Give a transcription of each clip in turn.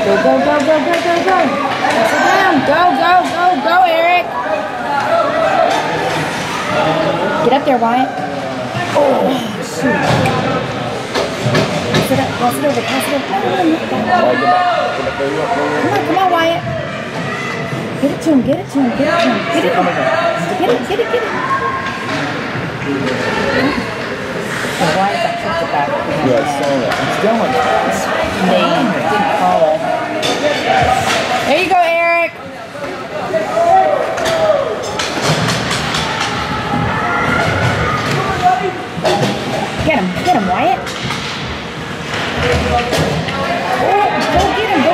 Go, go, go, go, go, go, go. Pass it down. Go, go, go, go, Eric. Get up there, Wyatt. Oh, shoot. Pass it up, pass it over, pass it over. Come on, come on, Wyatt. Get it to him, get it to him, get it to him. Get it, get it, get it, get it. So Wyatt got at that. go. Yeah, I saw that. It's going. They didn't call it. There you go, Eric. Get him, get him, Wyatt. Go go get him,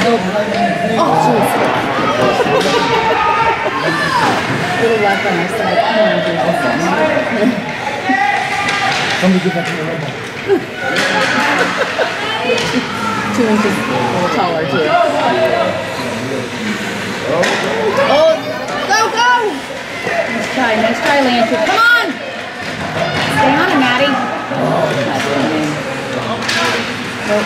Little left on our side. Come on, Jesus. Somebody get back in the ball. Two inches a little taller, too. Oh, go, go! Nice try, nice try, Lantern. Come on! Stay on it, Maddie. Fine. Nope.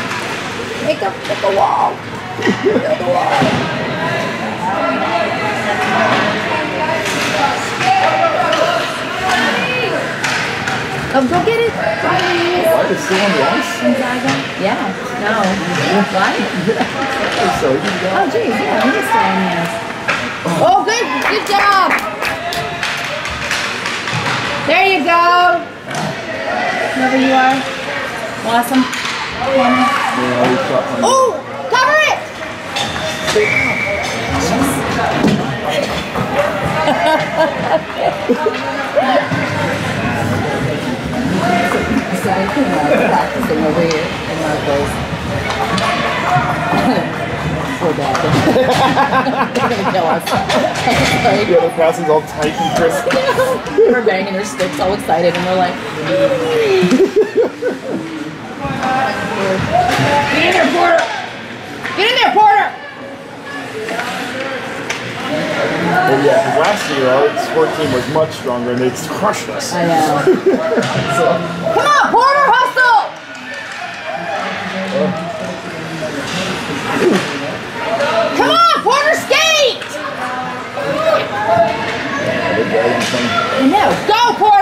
Make a, make a wall. Build a wall. Oh, go get it. Why is still on the ice? Yeah. No. What? So he can go. Oh, geez, yeah, he is still in there. Oh, good, good job. There you go. Whoever you are. Awesome. Yeah, he shot from Oh, it. Yeah, the passing's all tight and crisp. We're banging their sticks all excited and we're like, Get in there, Porter! Get in there, Porter! Well, yeah, last year our sport team was much stronger and they crushed us. I know. So, Come on, Porter, hustle! Come on, Porter, skate! yeah, they're dragging some. I know. Go, Porter!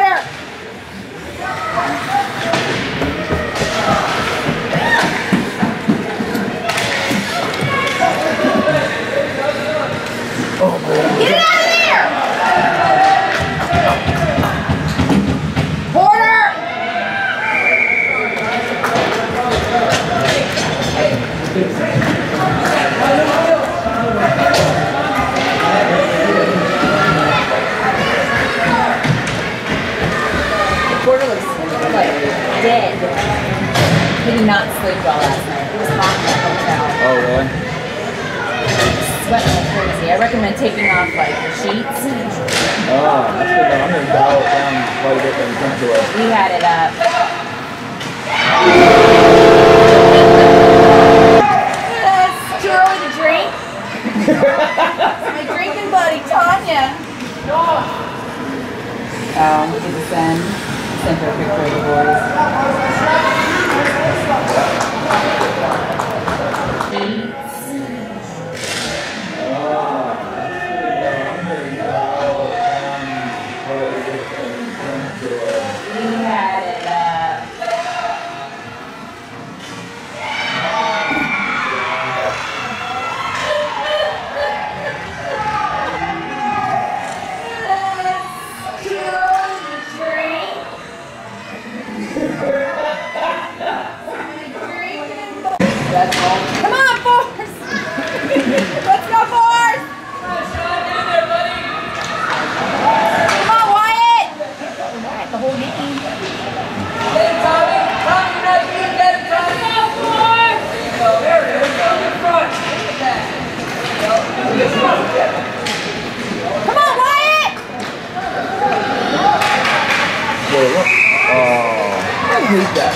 What? Oh. I hate that.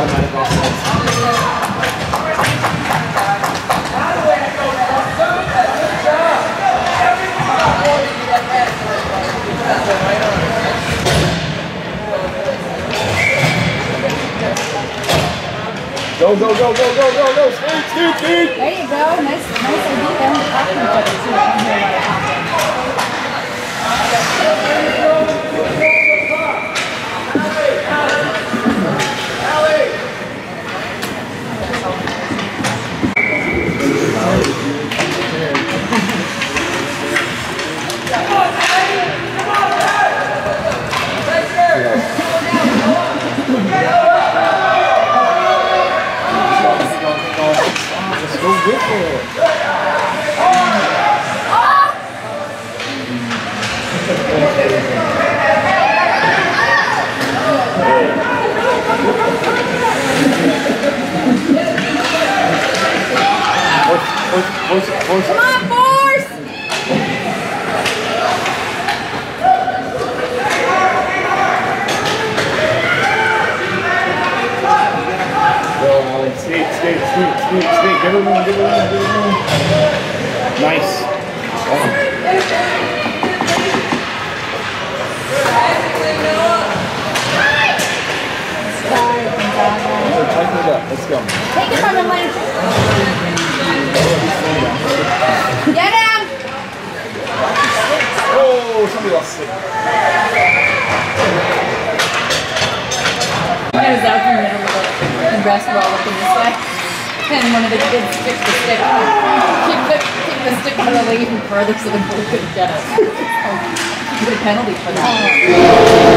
Automatic offense. Go, go, go, go, go, go, go! Speed, speed, speed! There you go. Nice, nice idea. Let's go with it. Force, force, force, force. Come on, Forrest! Go, Skate, skate, skate, skate. Give her room, give her room. Nice. Oh. It. Let's go. Take it from him, Lance. Get him! Oh, somebody lost it. I was out in the middle of the basketball looking this way. And one of the kids kicked the stick. Kicked the, kicked the stick of the even further so the goal couldn't get it. Oh, he get a penalty for that.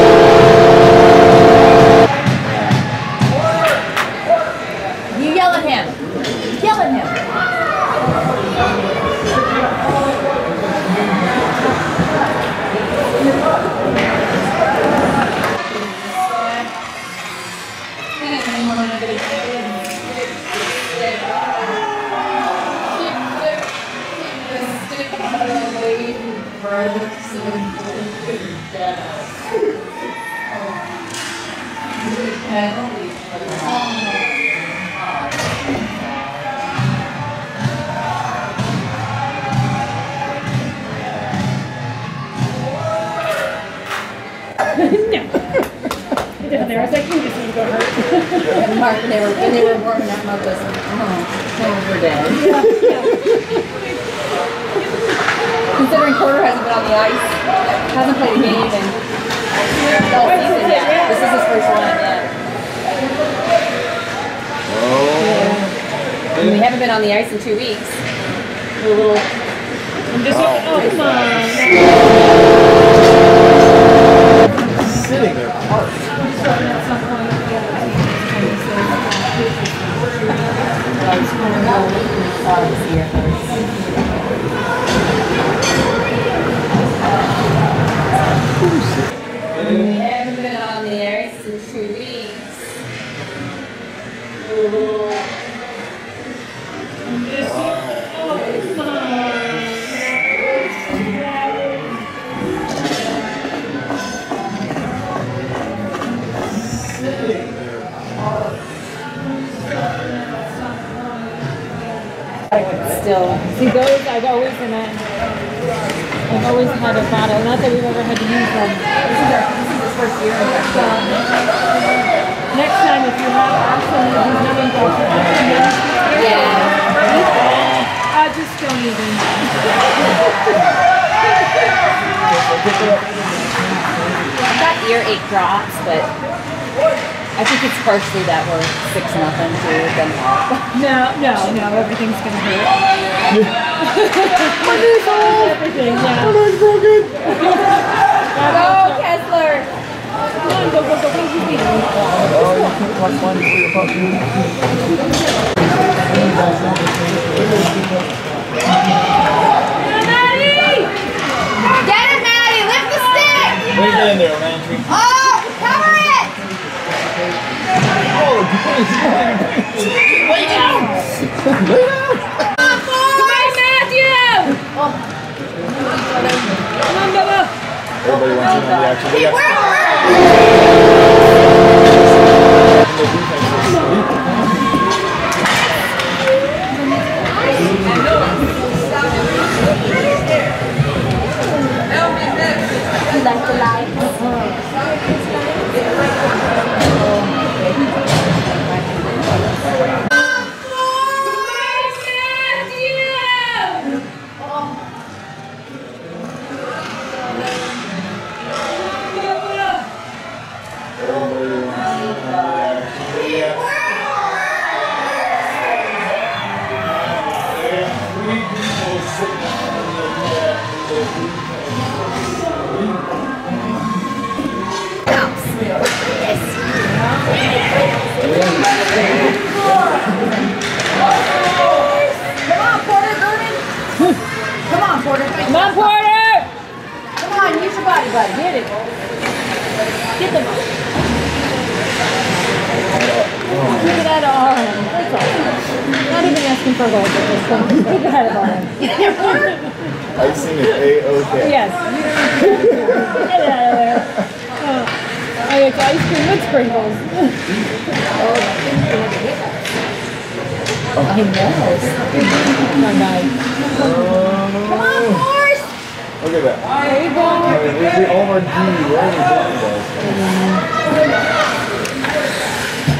Where's the Omar G? Where are we going, guys?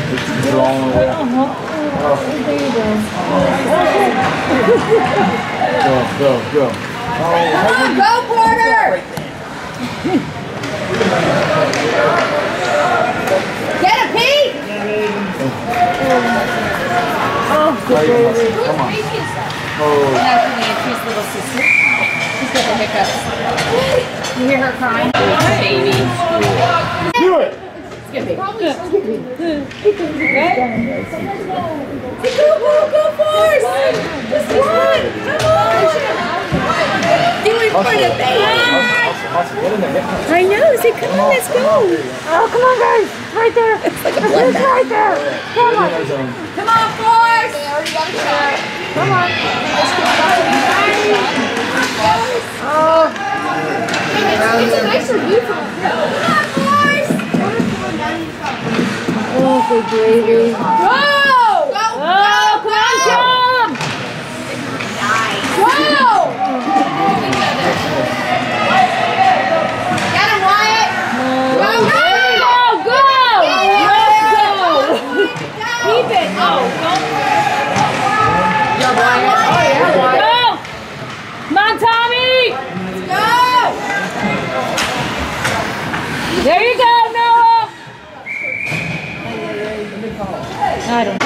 Just drawing away. Oh, go. Go, go. Oh, Come on, go, Porter! Get it, Pete! Oh, good baby. Come on. Oh. Now, can we kiss little? the hiccups. You hear her crying? Baby. Do it! Go, go, go force! Just run! Come on! Do for the baby! I know, say come on, let's go! Oh, come on guys! Right there! It's like a blood right there! Come on! Come on, force! Come on! Oh. It's, a view from Go! Go! Go! Go! Go! Go! Nice. Go!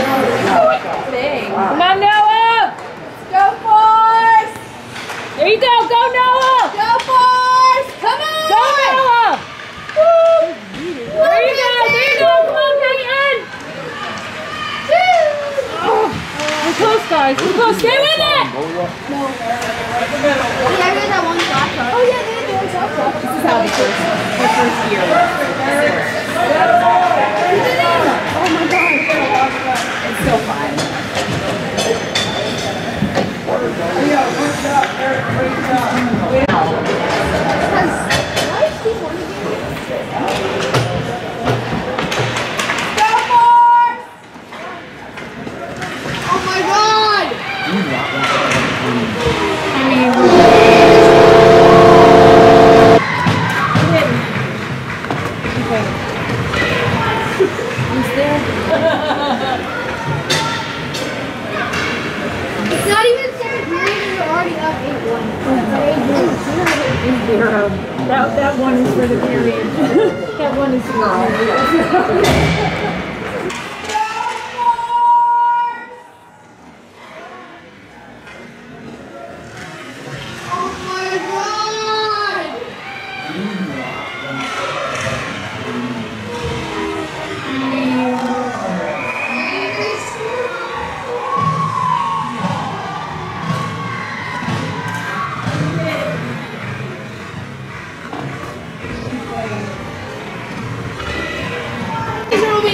¡Vamos!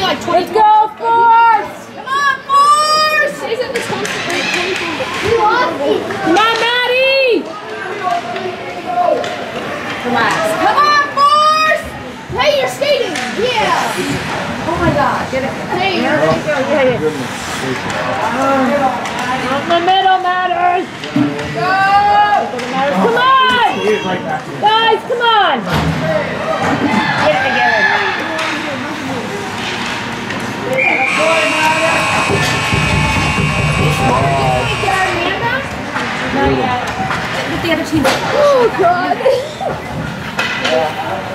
like 20. Let's go, Force! Come on, Force! Isn't this one Come on, Maddie! Relax. Come on, Force! Hey, you're skating! Yeah! Oh my god, get it. Hey, you're oh, go. Yeah, yeah. Um, the middle matters! Go! Come on! Guys, come on! Get it together. Get the other team. Oh God. Playing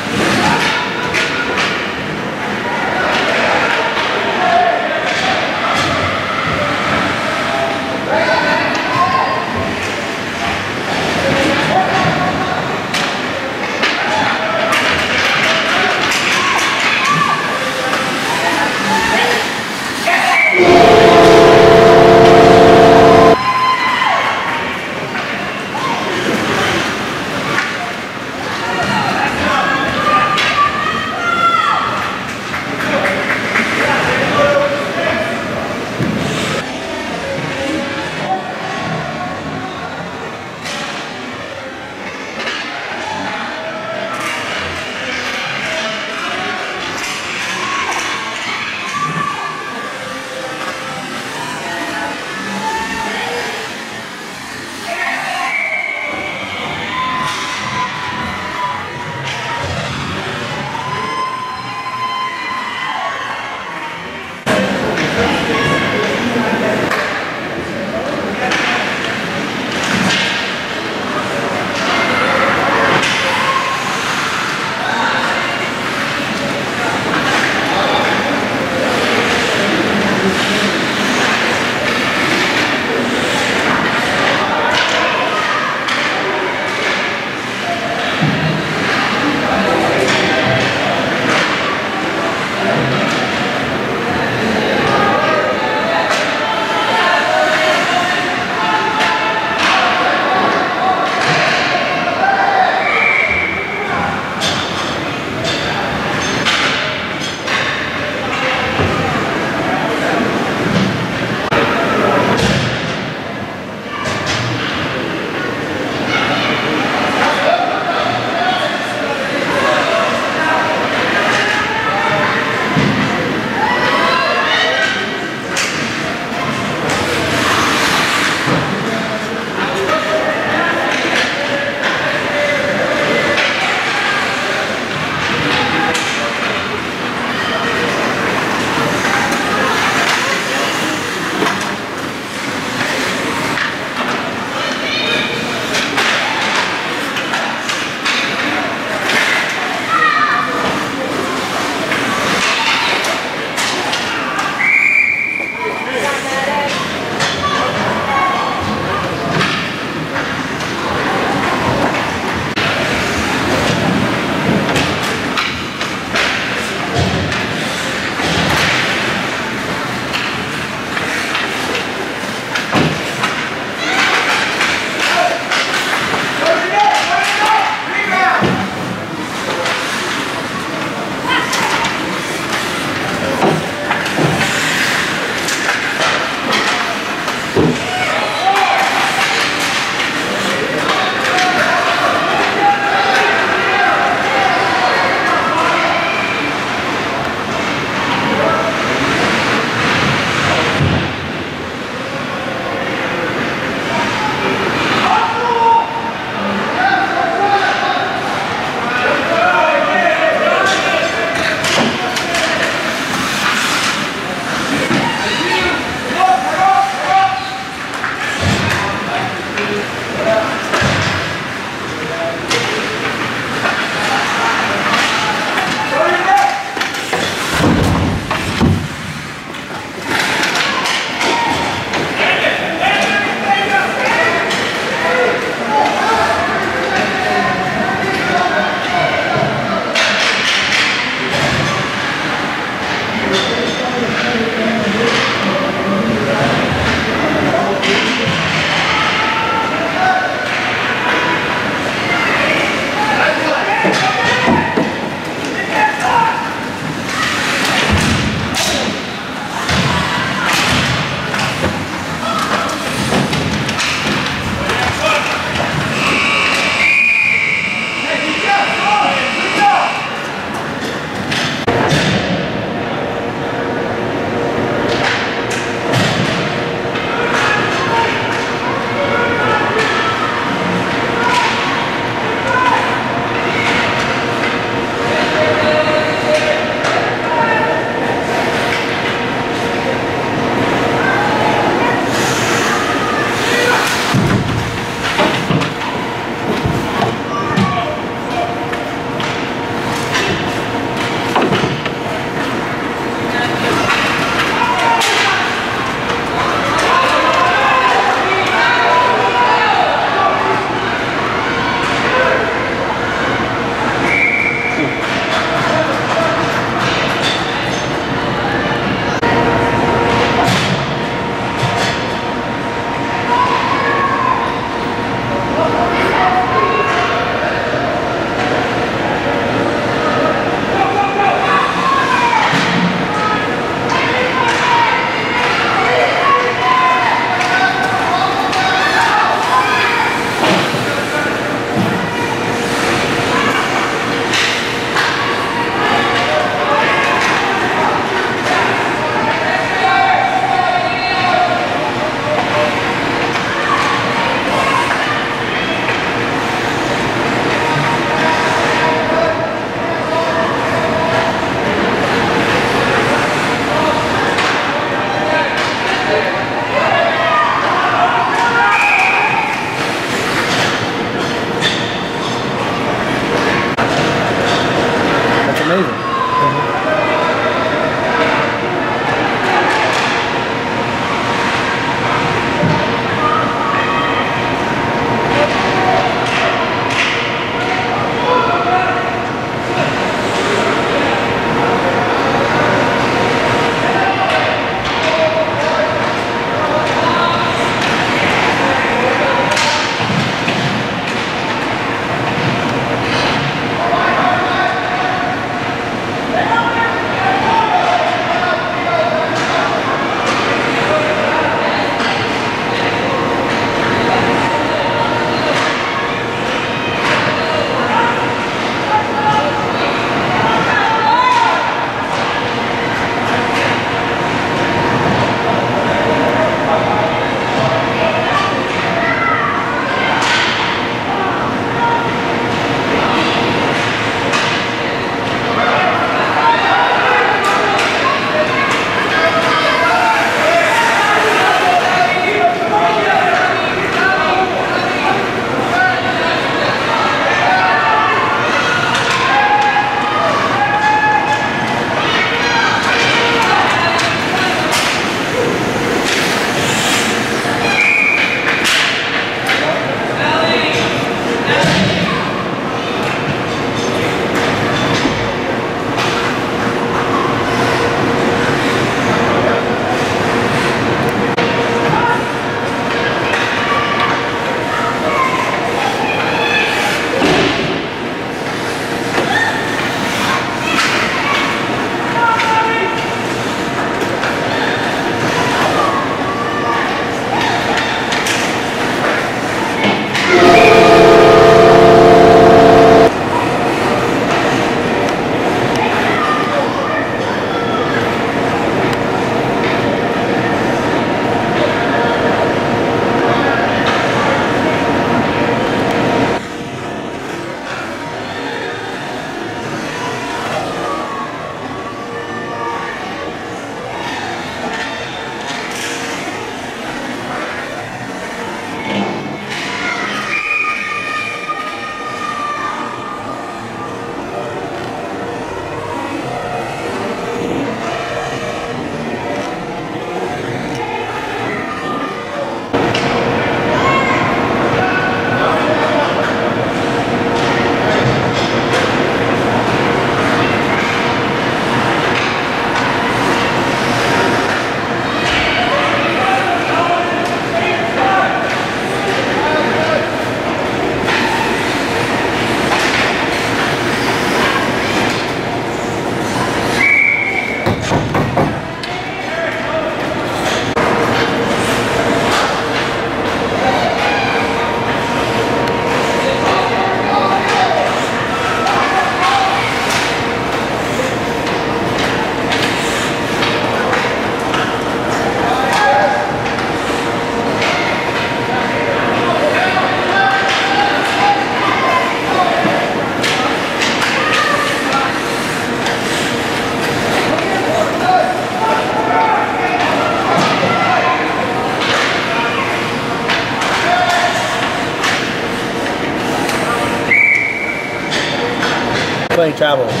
travel.